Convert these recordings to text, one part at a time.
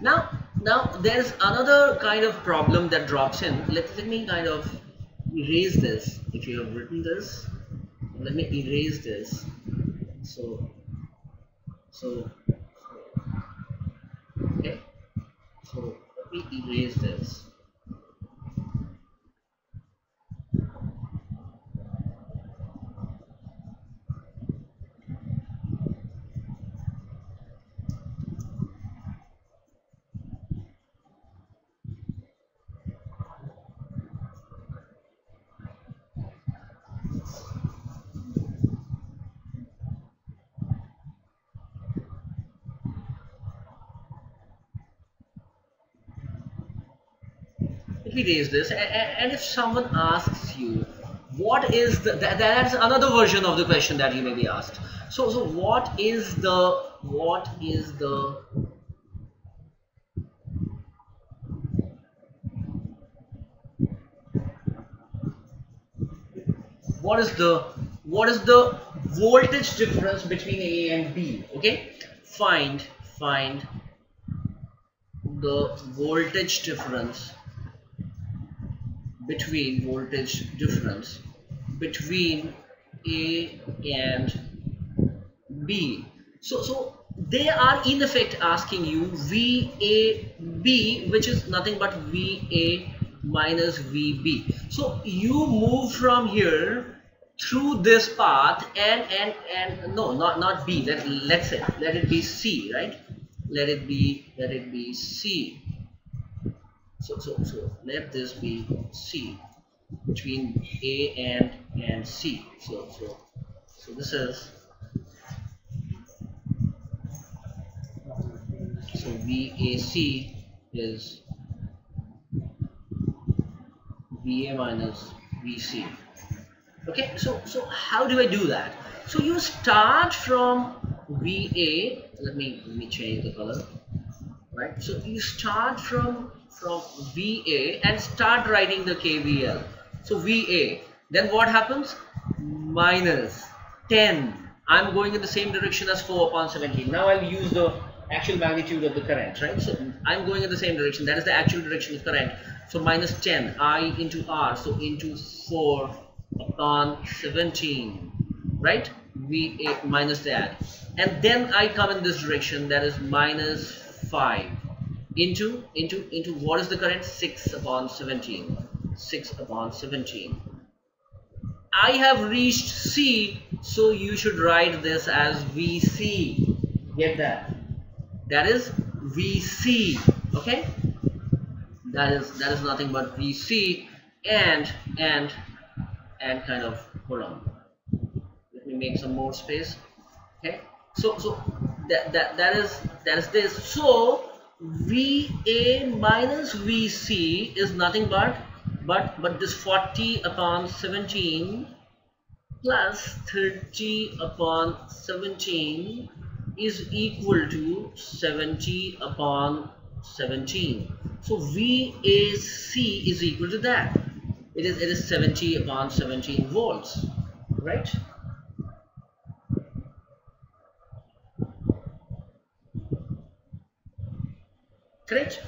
Now, now there's another kind of problem that drops in. Let, let me kind of erase this. If you have written this, let me erase this. So, so, okay. So let me erase this. Me raise this and if someone asks you what is the that, that's another version of the question that you may be asked. So so what is the what is the what is the what is the voltage difference between A and B okay? Find find the voltage difference between voltage difference between A and B. So, so they are in effect asking you VAB which is nothing but VA minus VB. So you move from here through this path and and and no not not B let let's say let it be C right let it be let it be C so so so let this be c between a and and c. So so so this is so vac is va minus vc okay so so how do i do that? So you start from va let me let me change the color. Right so you start from from VA and start writing the KVL. So VA, then what happens? Minus 10. I'm going in the same direction as 4 upon 17. Now I'll use the actual magnitude of the current, right? So I'm going in the same direction. That is the actual direction of current. So minus 10, I into R, so into 4 upon 17, right? VA minus that. And then I come in this direction, that is minus 5 into into into what is the current 6 upon 17 6 upon 17 I have reached C so you should write this as VC get that? That is VC okay? That is that is nothing but VC and and and kind of hold on. Let me make some more space okay? So so that that, that is that is this. So VA minus VC is nothing but but but this 40 upon 17 plus 30 upon 17 is equal to 70 upon 17 so VAC is equal to that. It is it is 70 upon 17 volts right correct?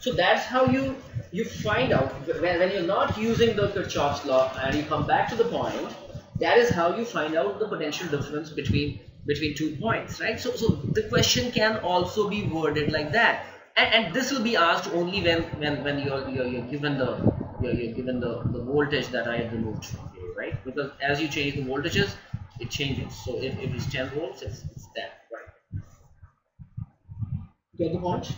So that's how you you find out. When, when you're not using the Kirchhoff's law and you come back to the point that is how you find out the potential difference between between two points right? So so the question can also be worded like that. And, and this will be asked only when when when you're you're, you're given the you're, you're, given the the voltage that I have removed from here right? Because as you change the voltages it changes. So if, if it's 10 volts it's, it's that right? Get the point